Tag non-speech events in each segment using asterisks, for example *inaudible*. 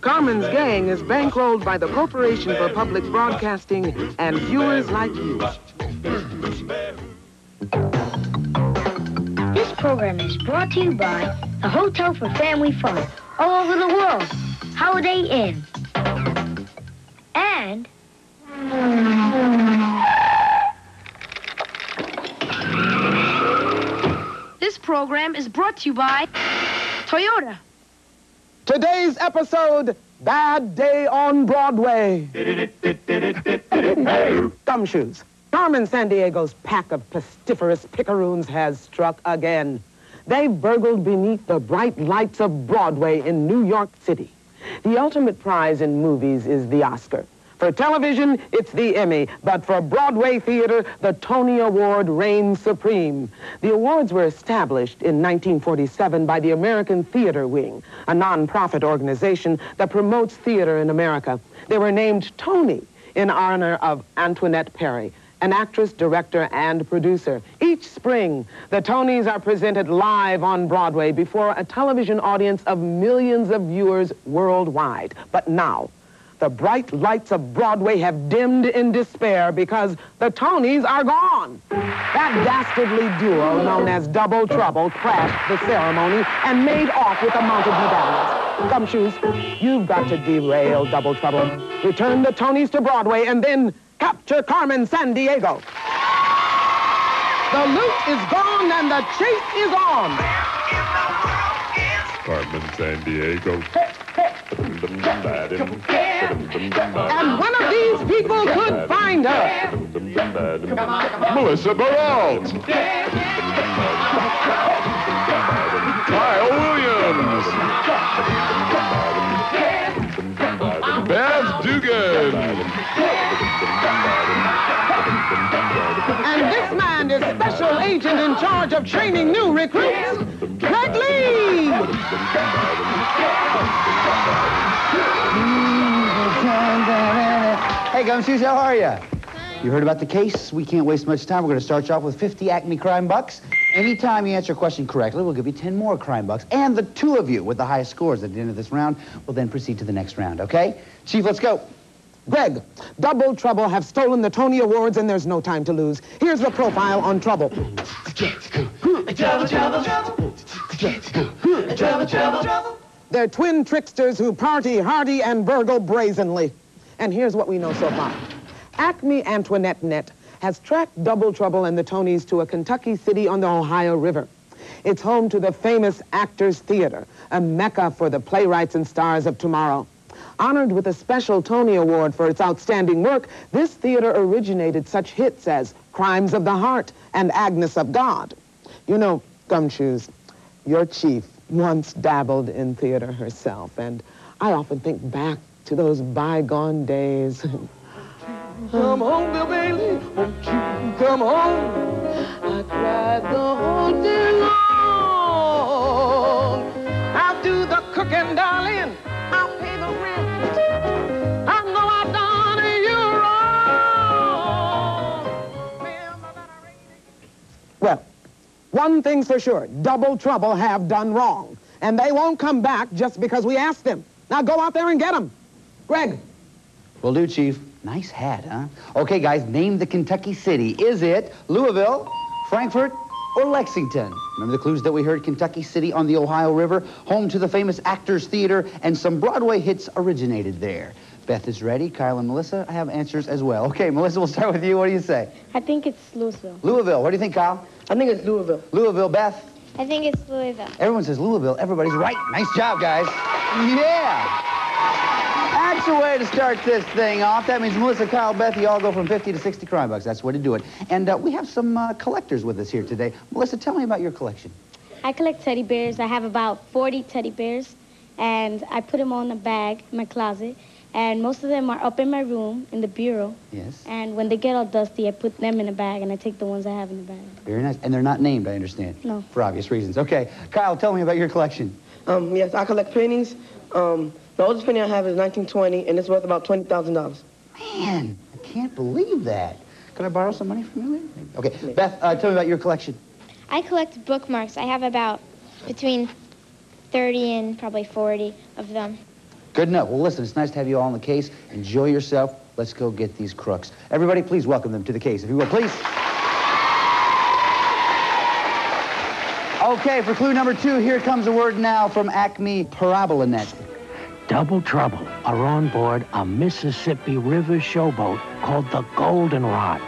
Carmen's Gang is bankrolled by the Corporation for Public Broadcasting and viewers like you. This program is brought to you by the Hotel for Family Fun all over the world, Holiday Inn. And This program is brought to you by Toyota. Today's episode, Bad Day on Broadway. Gumshoes. Carmen Sandiego's pack of pestiferous picaroons has struck again. They've burgled beneath the bright lights of Broadway in New York City. The ultimate prize in movies is the Oscar. For television, it's the Emmy, but for Broadway theater, the Tony Award reigns supreme. The awards were established in 1947 by the American Theater Wing, a nonprofit organization that promotes theater in America. They were named Tony in honor of Antoinette Perry, an actress, director, and producer. Each spring, the Tonys are presented live on Broadway before a television audience of millions of viewers worldwide. But now, the bright lights of Broadway have dimmed in despair because the Tonys are gone. That dastardly duo known as Double Trouble crashed the ceremony and made off with the mounted medallions. Gumshoes, you've got to derail Double Trouble. Return the Tonys to Broadway and then capture Carmen Sandiego. The loot is gone and the chase is on. Carmen Sandiego. And one of these people could find her. Melissa Baralt. Kyle Williams. Beth Dugan. And this man is special agent in charge of training new recruits, Greg Lee. Hey, Gumshoes, how are you? You heard about the case? We can't waste much time. We're going to start you off with 50 Acme crime bucks. Anytime you answer a question correctly, we'll give you 10 more crime bucks. And the two of you with the highest scores at the end of this round will then proceed to the next round, okay? Chief, let's go. Greg, Double Trouble have stolen the Tony Awards and there's no time to lose. Here's the profile on Trouble. They're twin tricksters who party hardy and burgle brazenly. And here's what we know so far. Acme Antoinette Net has tracked Double Trouble and the Tonys to a Kentucky city on the Ohio River. It's home to the famous Actors Theater, a mecca for the playwrights and stars of tomorrow. Honored with a special Tony Award for its outstanding work, this theater originated such hits as Crimes of the Heart and Agnes of God. You know, Gumshoes, your chief once dabbled in theater herself, and I often think back to those bygone days. Come home, Bill Bailey, won't you come home? I cried the whole day long. I'll do the cooking, darling. I'll pay the rent. I know I've done you wrong. Remember that I raised- Well, one thing's for sure, Double Trouble have done wrong. And they won't come back just because we asked them. Now go out there and get them. Greg, Will do, Chief. Nice hat, huh? Okay, guys, name the Kentucky city. Is it Louisville, Frankfort, or Lexington? Remember the clues that we heard? Kentucky City on the Ohio River, home to the famous Actors Theater, and some Broadway hits originated there. Beth is ready. Kyle and Melissa I have answers as well. Okay, Melissa, we'll start with you. What do you say? I think it's Louisville. Louisville. What do you think, Kyle? I think it's Louisville. Louisville, Beth. I think it's Louisville. Everyone says Louisville. Everybody's right. Nice job, guys. Yeah. That's the way to start this thing off. That means Melissa, Kyle, Beth, you all go from 50 to 60 crime bucks. That's the way to do it. And uh, we have some uh, collectors with us here today. Melissa, tell me about your collection. I collect teddy bears. I have about 40 teddy bears, and I put them all in a bag in my closet. And most of them are up in my room in the bureau. Yes. And when they get all dusty, I put them in a bag, and I take the ones I have in the bag. Very nice. And they're not named, I understand. No. For obvious reasons. Okay. Kyle, tell me about your collection. Um, yes, I collect paintings. Um, the oldest penny I have is 1920, and it's worth about $20,000. Man, I can't believe that. Can I borrow some money from you later? Okay. Beth, uh, tell me about your collection. I collect bookmarks. I have about between 30 and probably 40 of them. Good enough. Well, listen, it's nice to have you all on the case. Enjoy yourself. Let's go get these crooks. Everybody, please welcome them to the case, if you will, please. Okay, for clue number two, here comes a word now from Acme Parabolanet. Double Trouble are on board a Mississippi River showboat called the Goldenrod.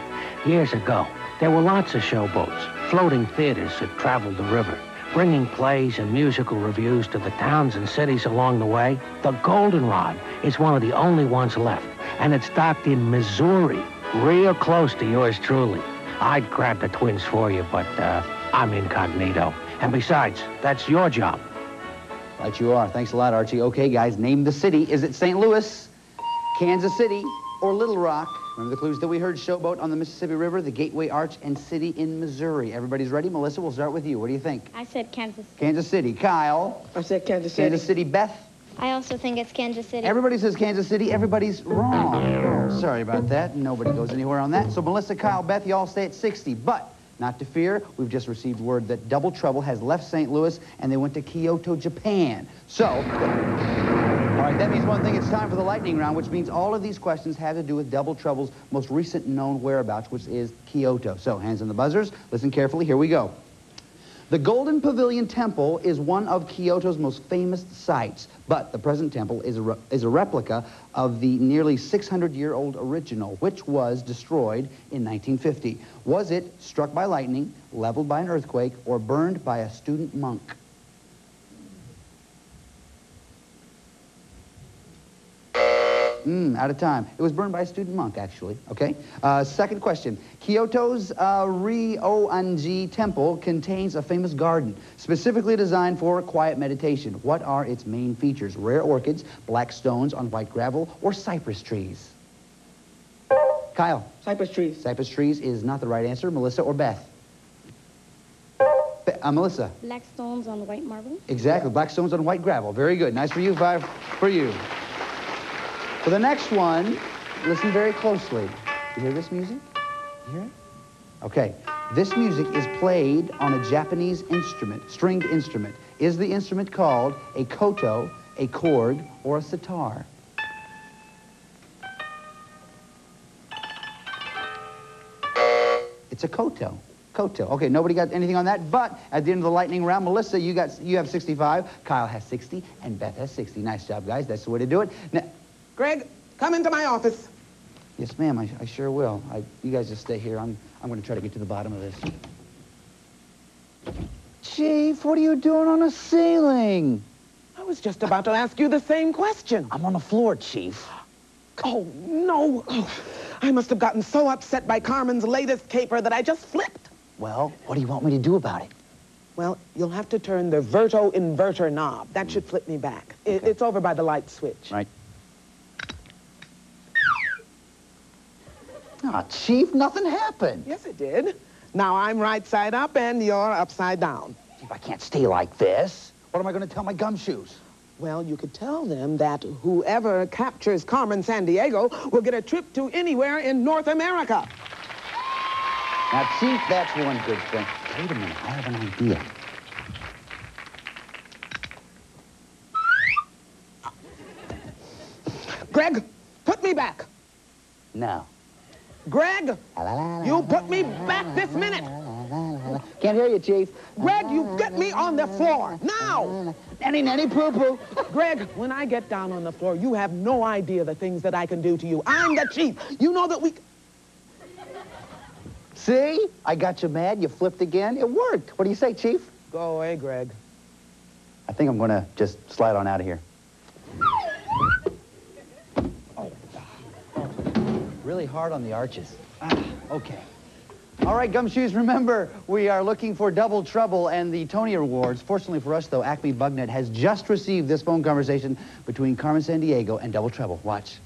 Years ago, there were lots of showboats, floating theaters that traveled the river, bringing plays and musical reviews to the towns and cities along the way. The Goldenrod is one of the only ones left, and it's docked in Missouri, real close to yours truly. I'd grab the twins for you, but uh, I'm incognito. And besides, that's your job. Right you are. Thanks a lot, Archie. Okay, guys, name the city. Is it St. Louis, Kansas City, or Little Rock? Remember the clues that we heard? Showboat on the Mississippi River, the Gateway Arch, and city in Missouri. Everybody's ready? Melissa, we'll start with you. What do you think? I said Kansas. City. Kansas City. Kyle? I said Kansas City. Kansas City. Beth? I also think it's Kansas City. Everybody says Kansas City. Everybody's wrong. Sorry about that. Nobody goes anywhere on that. So Melissa, Kyle, Beth, you all stay at 60. But not to fear, we've just received word that Double Trouble has left St. Louis and they went to Kyoto, Japan. So, all right, that means one thing. It's time for the lightning round, which means all of these questions have to do with Double Trouble's most recent known whereabouts, which is Kyoto. So, hands on the buzzers. Listen carefully. Here we go. The Golden Pavilion Temple is one of Kyoto's most famous sites, but the present temple is a, is a replica of the nearly 600-year-old original, which was destroyed in 1950. Was it struck by lightning, leveled by an earthquake, or burned by a student monk? Mm, out of time. It was burned by a student monk, actually. Okay. Uh, second question. Kyoto's uh, Ryoanji Temple contains a famous garden specifically designed for quiet meditation. What are its main features? Rare orchids, black stones on white gravel, or cypress trees? Kyle. Cypress trees. Cypress trees is not the right answer. Melissa or Beth? Be- uh, Melissa. Black stones on white marble. Exactly. Black stones on white gravel. Very good. Nice for you. Five for you. For the next one, listen very closely. You hear this music? You hear it? Okay. This music is played on a Japanese instrument, stringed instrument. Is the instrument called a koto, a chord, or a sitar? It's a koto. Koto. Okay, nobody got anything on that, but at the end of the lightning round, Melissa, you got you have 65, Kyle has 60, and Beth has 60. Nice job, guys. That's the way to do it. Now, Greg, come into my office. yes, ma'am, I, I sure will. I, you guys just stay here. I'm, I'm going to try to get to the bottom of this. Chief, what are you doing on a ceiling? I was just about to ask you the same question. I'm on the floor, Chief. Oh, no. Oh, I must have gotten so upset by Carmen's latest caper that I just flipped. Well, what do you want me to do about it? Well, you'll have to turn the Verto inverter knob. That should flip me back. It, it's over by the light switch. Right. Ah, Chief, nothing happened. Yes, it did. Now I'm right side up and you're upside down. Chief, I can't stay like this. What am I going to tell my gumshoes? Well, you could tell them that whoever captures Carmen Sandiego will get a trip to anywhere in North America. Now, Chief, that's one good thing. Wait a minute, I have an idea. Greg, put me back. No. Greg, you put me back this minute. Can't hear you, Chief. Greg, you get me on the floor now. Nanny, nanny, poo-poo. Greg, when I get down on the floor, you have no idea the things that I can do to you. I'm the chief. You know that we... See? I got you mad. You flipped again. It worked. What do you say, Chief? Go away, Greg. I think I'm going to just slide on out of here. Really hard on the arches. Ah, okay. All right, Gumshoes, remember, we are looking for Double Trouble and the Tony Awards. Fortunately for us, though, Acme Bugnet has just received this phone conversation between Carmen Sandiego and Double Trouble. Watch.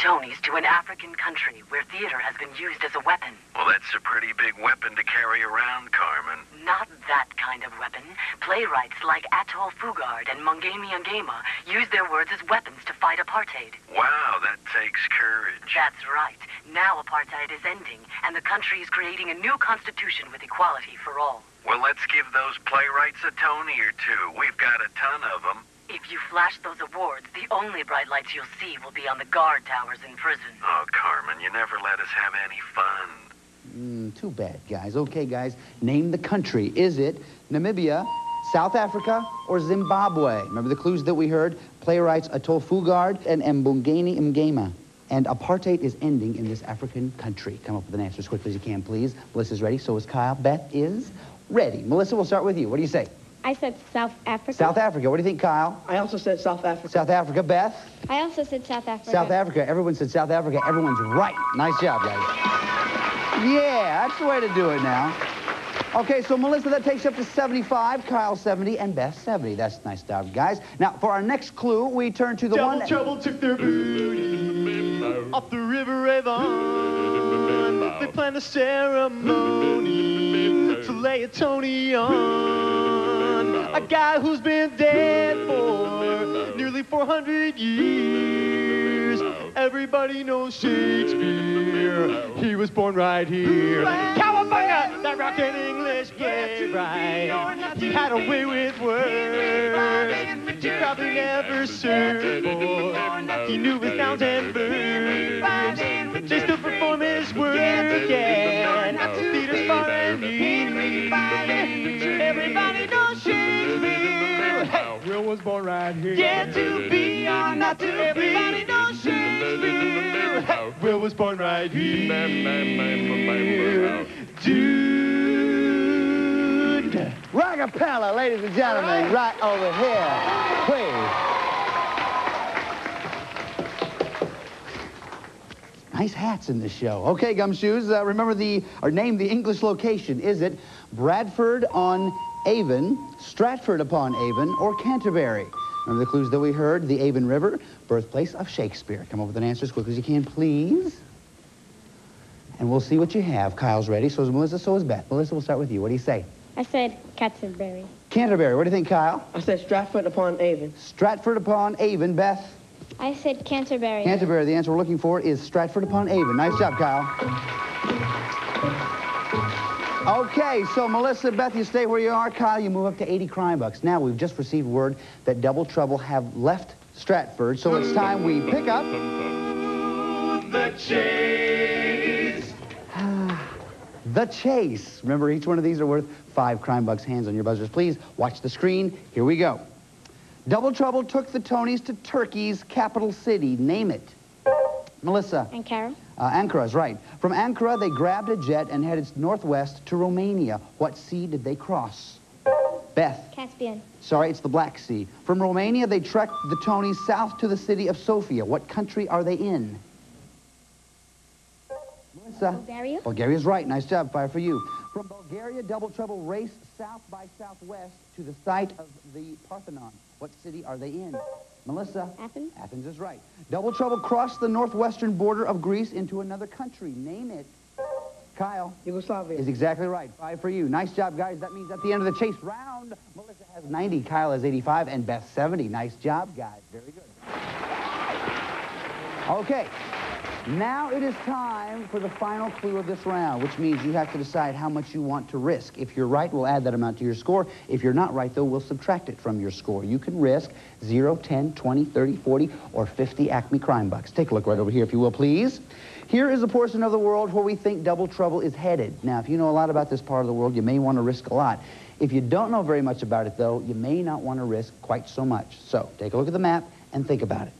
Tonys to an African country where theater has been used as a weapon. Well, that's a pretty big weapon to carry around, Carmen. Not that kind of weapon. Playwrights like Athol Fugard and Mbongeni Ngema use their words as weapons to fight apartheid. Wow, that takes courage. That's right. Now apartheid is ending, and the country is creating a new constitution with equality for all. Well, let's give those playwrights a Tony or two. We've got a ton of them. If you flash those awards, the only bright lights you'll see will be on the guard towers in prison. Oh, Carmen, you never let us have any fun. Mm, too bad, guys. Okay, guys, name the country. Is it Namibia, South Africa, or Zimbabwe? Remember the clues that we heard? Playwrights Athol Fugard and Mbongeni Ngema. And apartheid is ending in this African country. Come up with an answer as quickly as you can, please. Melissa's ready, so is Kyle. Beth is ready. Melissa, we'll start with you. What do you say? I said South Africa. South Africa. What do you think, Kyle? I also said South Africa. South Africa. Beth? I also said South Africa. South Africa. Everyone said South Africa. Everyone's right. Nice job, guys. Yeah, that's the way to do it now. Okay, so Melissa, that takes you up to 75, Kyle 70, and Beth 70. That's nice job, guys. Now, for our next clue, we turn to the Double one... Trouble took their booty off the River Avon. They planned a ceremony to lay a Tony on a guy who's been dead for nearly 400 years. Everybody knows Shakespeare. He was born right here. Cowabunga! That rockin' English, yeah, right. He had a way with words. He probably never served, boy. He knew his nouns and verbs. They still perform his work, again. Theater's far and. Everybody knows Will was born right here. Yeah, to be or not to be. Everybody knows Shakespeare. Hey, Will was born right here. Dude. Rockapella, ladies and gentlemen, right over here. Please. Nice hats in this show. Okay, Gumshoes, uh, remember the, or name the English location. Is it Bradford on Avon, Stratford upon Avon, or Canterbury? Remember the clues that we heard? The Avon River, birthplace of Shakespeare. Come up with an answer as quickly as you can, please. And we'll see what you have. Kyle's ready, so is Melissa, so is Beth. Melissa, we'll start with you. What do you say? I said Canterbury. Canterbury. What do you think, Kyle? I said Stratford upon Avon. Stratford upon Avon. Beth? I said Canterbury. Canterbury. The answer we're looking for is Stratford upon Avon. Nice job, Kyle. Okay, so Melissa and Beth, you stay where you are. Kyle, you move up to 80 crime bucks. Now, we've just received word that Double Trouble have left Stratford, so it's time we pick up... The chase. *sighs* The Chase. Remember, each one of these are worth five crime bucks. Hands on your buzzers, please. Watch the screen. Here we go. Double Trouble took the Tonys to Turkey's capital city. Name it. Melissa. And Ankara. Uh, Ankara is right. From Ankara, they grabbed a jet and headed northwest to Romania. What sea did they cross? Beth. Caspian. Sorry, it's the Black Sea. From Romania, they trekked the Tonys south to the city of Sofia. What country are they in? Melissa. Bulgaria. Bulgaria's right. Nice job. Fire for you. From Bulgaria, Double Trouble race south by southwest to the site of the Parthenon. What city are they in? Melissa? Athens. Athens is right. Double Trouble crossed the northwestern border of Greece into another country. Name it. Kyle? Yugoslavia. Is exactly right. Five for you. Nice job, guys. That means at the end of the chase round, Melissa has 90, Kyle has 85, and Beth 70. Nice job, guys. Very good. Okay. Now it is time for the final clue of this round, which means you have to decide how much you want to risk. If you're right, we'll add that amount to your score. If you're not right, though, we'll subtract it from your score. You can risk 0, 10, 20, 30, 40, or 50 Acme Crime Bucks. Take a look right over here, if you will, please. Here is a portion of the world where we think Double Trouble is headed. Now, if you know a lot about this part of the world, you may want to risk a lot. If you don't know very much about it, though, you may not want to risk quite so much. So, take a look at the map and think about it.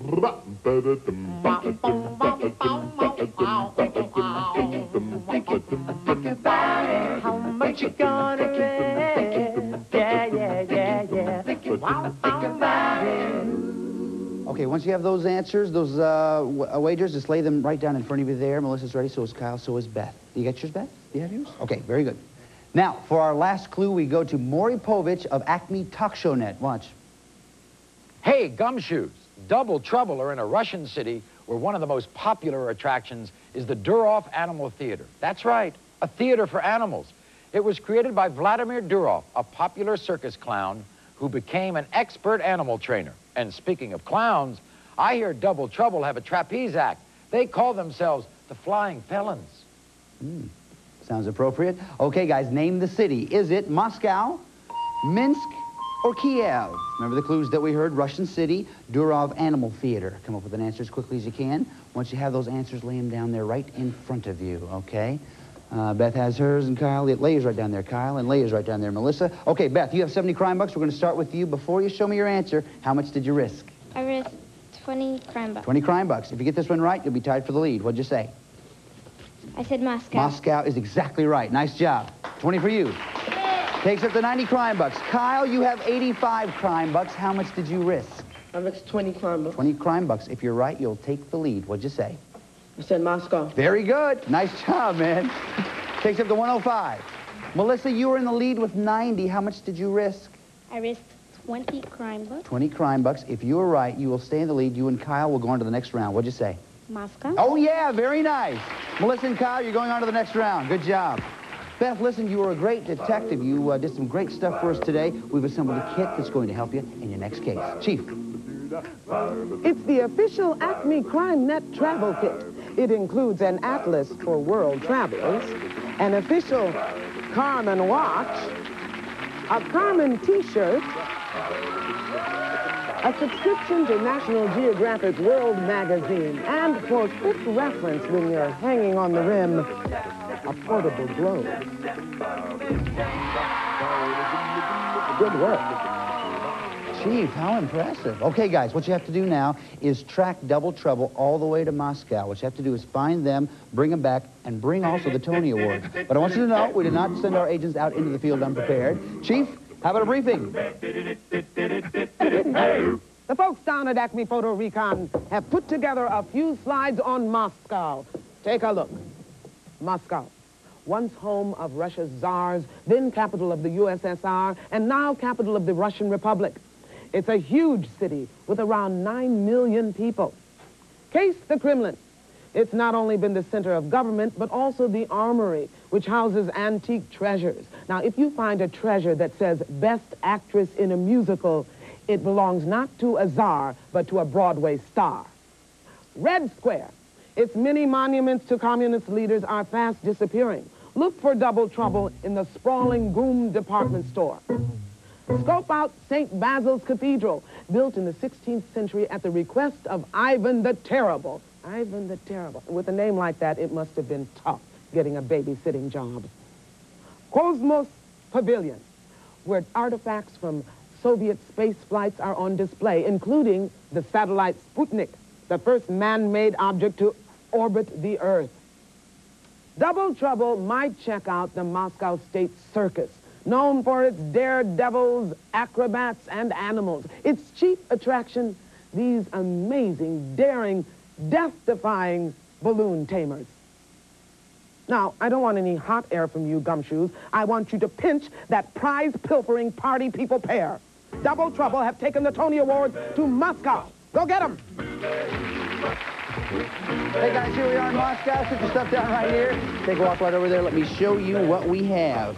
Okay, once you have those answers, those uh, uh, wagers, just lay them right down in front of you there. Melissa's ready, so is Kyle, so is Beth. You got yours, Beth? Do you have yours? Okay, very good. Now, for our last clue, we go to Maury Povich of Acme Talk Show Net. Watch. Hey, gumshoes! Double Trouble are in a Russian city where one of the most popular attractions is the Durov Animal Theater. That's right, a theater for animals. It was created by Vladimir Durov, a popular circus clown who became an expert animal trainer. And speaking of clowns, I hear Double Trouble have a trapeze act. They call themselves the Flying Felons. Sounds Sounds appropriate. Okay, guys, name the city. Is it Moscow, Minsk, or Kiev? Remember the clues that we heard? Russian city, Durov Animal Theater. Come up with an answer as quickly as you can. Once you have those answers, lay them down there right in front of you, okay? Uh, Beth has hers, and Kyle, Leia's right down there, Kyle, and Leia's right down there, Melissa. Okay, Beth, you have 70 crime bucks. We're going to start with you. Before you show me your answer, how much did you risk? I risked 20 crime bucks. 20 crime bucks. If you get this one right, you'll be tied for the lead. What'd you say? I said Moscow. Moscow is exactly right. Nice job. 20 for you. Takes up to 90 crime bucks. Kyle, you have 85 crime bucks. How much did you risk? I risked 20 crime bucks. 20 crime bucks. If you're right, you'll take the lead. What'd you say? I said Moscow. Very good. Nice job, man. *laughs* Takes up to 105. Melissa, you were in the lead with 90. How much did you risk? I risked 20 crime bucks. 20 crime bucks. If you are right, you will stay in the lead. You and Kyle will go on to the next round. What'd you say? Moscow. Oh, yeah, very nice. Melissa and Kyle, you're going on to the next round. Good job. Beth, listen, you were a great detective. You uh, did some great stuff for us today. We've assembled a kit that's going to help you in your next case. Chief. It's the official Acme Crime Net travel kit. It includes an atlas for world travelers, an official Carmen watch, a Carmen t-shirt, a subscription to National Geographic World magazine, and for quick reference when you're hanging on the rim, a portable globe. Good work. Chief, how impressive. Okay, guys, what you have to do now is track Double Trouble all the way to Moscow. What you have to do is find them, bring them back, and bring also the Tony Award. But I want you to know we did not send our agents out into the field unprepared. Chief, how about a briefing? The folks down at Acme Photo Recon have put together a few slides on Moscow. Take a look. Moscow, once home of Russia's czars, then capital of the USSR, and now capital of the Russian Republic. It's a huge city with around 9 million people. Case the Kremlin. It's not only been the center of government, but also the armory, which houses antique treasures. Now, if you find a treasure that says Best Actress in a Musical, it belongs not to a czar, but to a Broadway star. Red Square. Its many monuments to communist leaders are fast disappearing. Look for double trouble in the sprawling GUM department store. Scope out St. Basil's Cathedral, built in the 16th century at the request of Ivan the Terrible. Ivan the Terrible. With a name like that, it must have been tough getting a babysitting job. Cosmos Pavilion, where artifacts from Soviet space flights are on display, including the satellite Sputnik, the first man-made object to orbit the Earth. Double Trouble might check out the Moscow State Circus, known for its daredevils, acrobats, and animals. Its chief attraction, these amazing, daring, death-defying balloon tamers. Now, I don't want any hot air from you, gumshoes. I want you to pinch that prize-pilfering party people pair. Double Trouble have taken the Tony Awards to Moscow. Go get them. Hey, guys, here we are in Moscow. Sit your stuff down right here. Take a walk right over there. Let me show you what we have.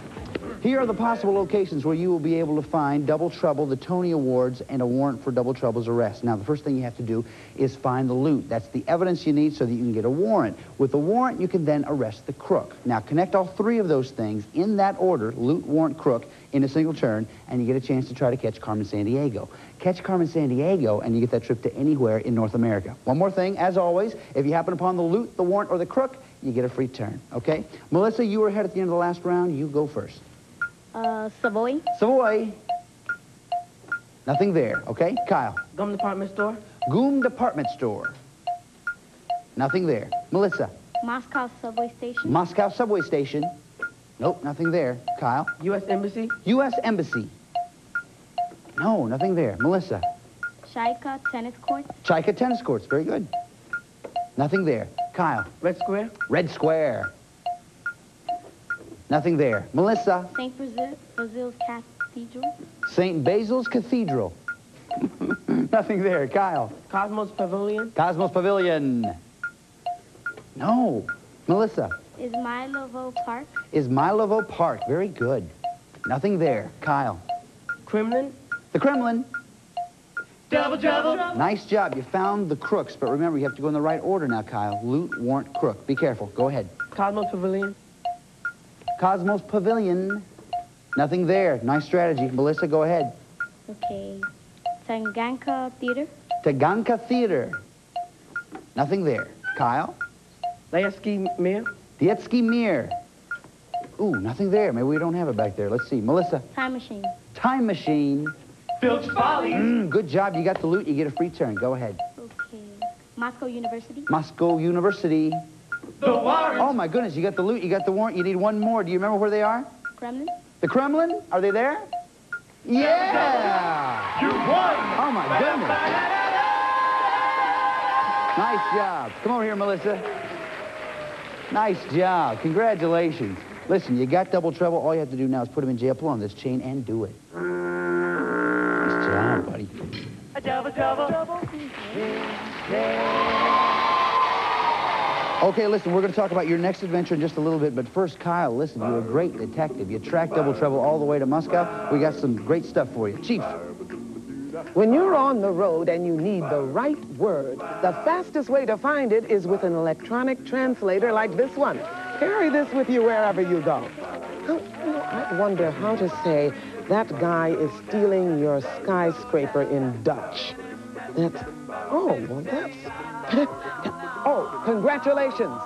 Here are the possible locations where you will be able to find Double Trouble, the Tony Awards, and a warrant for Double Trouble's arrest. Now, the first thing you have to do is find the loot. That's the evidence you need so that you can get a warrant. With the warrant, you can then arrest the crook. Now, connect all three of those things in that order, loot, warrant, crook, in a single turn, and you get a chance to try to catch Carmen Sandiego. Catch Carmen Sandiego, and you get that trip to anywhere in North America. One more thing, as always, if you happen upon the loot, the warrant, or the crook, you get a free turn, okay? Melissa, you were ahead at the end of the last round. You go first. Uh, Savoy. Savoy. Nothing there, okay? Kyle. Gum department store. GUM Department Store. Nothing there. Melissa. Moscow subway station. Moscow Subway Station. Nope, nothing there. Kyle. U.S. Embassy. U.S. Embassy. No, nothing there. Melissa. Chaika tennis courts. Chaika Tennis Courts. Very good. Nothing there. Kyle. Red Square. Red Square. Nothing there. Melissa. St. Basil, Basil's Cathedral. St. Basil's Cathedral. *laughs* Nothing there. Kyle. Cosmos Pavilion. Cosmos Pavilion. No. Melissa. Ismailovo Park. Ismailovo Park. Very good. Nothing there. Kyle. Kremlin. The Kremlin. Double trouble. Nice job. You found the crooks, but remember, you have to go in the right order now, Kyle. Loot, warrant, crook. Be careful. Go ahead. Cosmos Pavilion. Cosmos Pavilion. Nothing there. Nice strategy. Melissa, go ahead. Okay. Taganka Theater. Taganka Theater. Nothing there. Kyle? Lansky Mir. Dietsky Mir. Ooh, nothing there. Maybe we don't have it back there. Let's see. Melissa? Time Machine. Time Machine. Filch Follies. Mm, good job. You got the loot. You get a free turn. Go ahead. Okay. Moscow University. Moscow University. The Warrant. Oh, my goodness. You got the loot. You got the warrant. You need one more. Do you remember where they are? Kremlin. The Kremlin? Are they there? Yeah! You won. Oh, my goodness. Nice job. Come over here, Melissa. Nice job. Congratulations. Listen, you got double trouble. All you have to do now is put him in jail, pull on this chain, and do it. Nice job, buddy. A double, double. Okay, listen, we're going to talk about your next adventure in just a little bit, but first, Kyle, listen, you're a great detective. You tracked double trouble all the way to Moscow. We got some great stuff for you. Chief, When you're on the road and you need the right word, the fastest way to find it is with an electronic translator like this one. Carry this with you wherever you go. I wonder how to say that guy is stealing your skyscraper in Dutch. That's, oh, well, that's, oh, congratulations.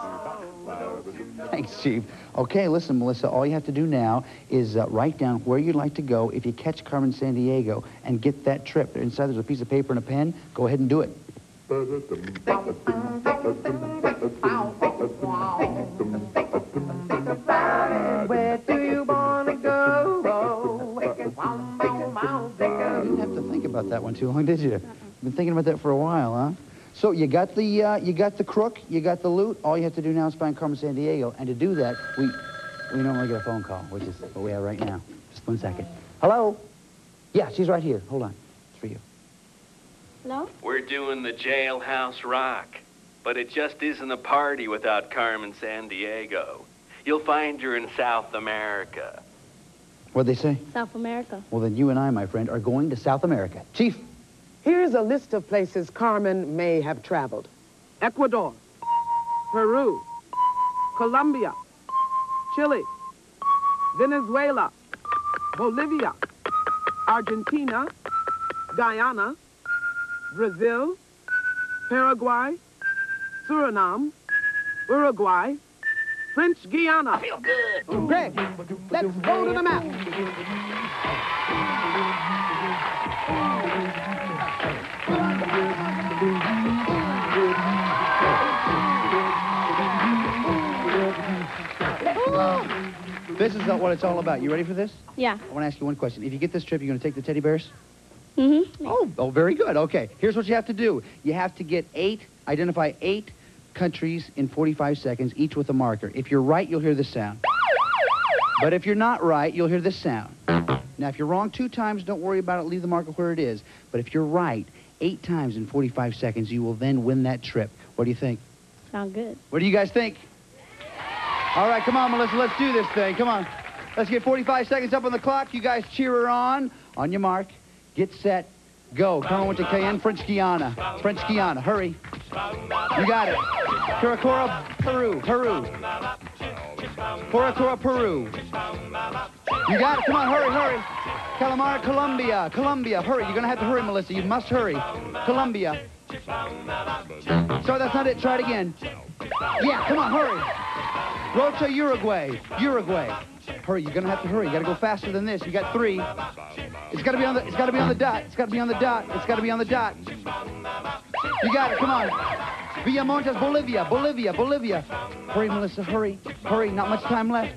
Thanks, Chief. Okay, listen, Melissa, all you have to do now is uh, write down where you'd like to go if you catch Carmen Sandiego and get that trip. Inside there's a piece of paper and a pen. Go ahead and do it. Where do you want to go? You didn't have to think about that one too long, did you? Been thinking about that for a while, huh? So you got the uh, you got the crook, you got the loot. All you have to do now is find Carmen Sandiego, and to do that, we we normally get a phone call, which is what we have right now. Just one second. Hello? Yeah, she's right here. Hold on. It's for you. Hello? We're doing the jailhouse rock, but it just isn't a party without Carmen Sandiego. You'll find her in South America. What'd they say? South America. Well, then you and I, my friend, are going to South America. Chief, Here's a list of places Carmen may have traveled. Ecuador, Peru, Colombia, Chile, Venezuela, Bolivia, Argentina, Guyana, Brazil, Paraguay, Suriname, Uruguay, French Guiana. I feel good. Greg, let's go to the map. This is not what it's all about. You ready for this? Yeah. I want to ask you one question. If you get this trip, you're going to take the teddy bears? Mm-hmm. Oh, oh, very good. Okay. Here's what you have to do. You have to get eight, identify eight countries in 45 seconds, each with a marker. If you're right, you'll hear this sound. But if you're not right, you'll hear this sound. Now, if you're wrong two times, don't worry about it. Leave the marker where it is. But if you're right eight times in 45 seconds, you will then win that trip. What do you think? Sound good. What do you guys think? All right, come on, Melissa. Let's do this thing. Come on. Let's get 45 seconds up on the clock. You guys cheer her on. On your mark. Get set. Go. Come on with the Cayenne French Guiana. French Guiana. Hurry. You got it. Curacora, Peru. Peru. Curacora, Peru. You got it. Come on, hurry, hurry. Calamar, Colombia. Colombia. Hurry. You're going to have to hurry, Melissa. You must hurry. Colombia. Sorry, that's not it. Try it again. Yeah, come on, hurry. Rocha, Uruguay. Uruguay. Hurry, you're gonna have to hurry. You gotta go faster than this. You got three. It's gotta be on the it's gotta be on the dot. It's gotta be on the dot. It's gotta be on the dot. You got it, come on. Villamontes, Bolivia, Bolivia, Bolivia. Hurry, Melissa, hurry. Hurry, not much time left.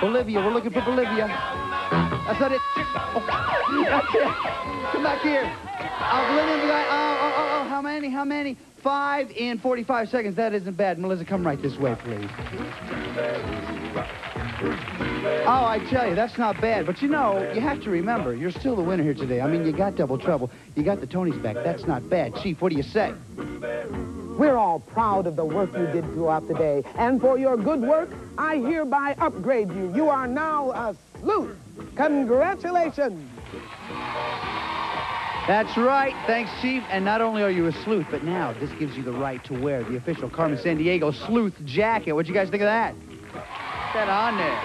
Bolivia, we're looking for Bolivia. That's not it. Oh, *laughs* that's it. Come back here. Oh, oh, oh, oh, how many, how many? Five in 45 seconds. That isn't bad. Melissa, come right this way, please. Oh, I tell you, that's not bad. But you know, you have to remember, you're still the winner here today. I mean, you got double trouble. You got the Tonys back. That's not bad. Chief, what do you say? We're all proud of the work you did throughout the day. And for your good work, I hereby upgrade you. You are now a sleuth. Congratulations. That's right. Thanks, Chief. And not only are you a sleuth, but now this gives you the right to wear the official Carmen Sandiego sleuth jacket. What'd you guys think of that? Put that on there.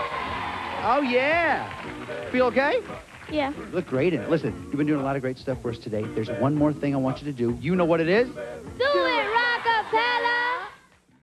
Oh, yeah. Feel okay? Yeah. You look great in it. Listen, you've been doing a lot of great stuff for us today. There's one more thing I want you to do. You know what it is? Do it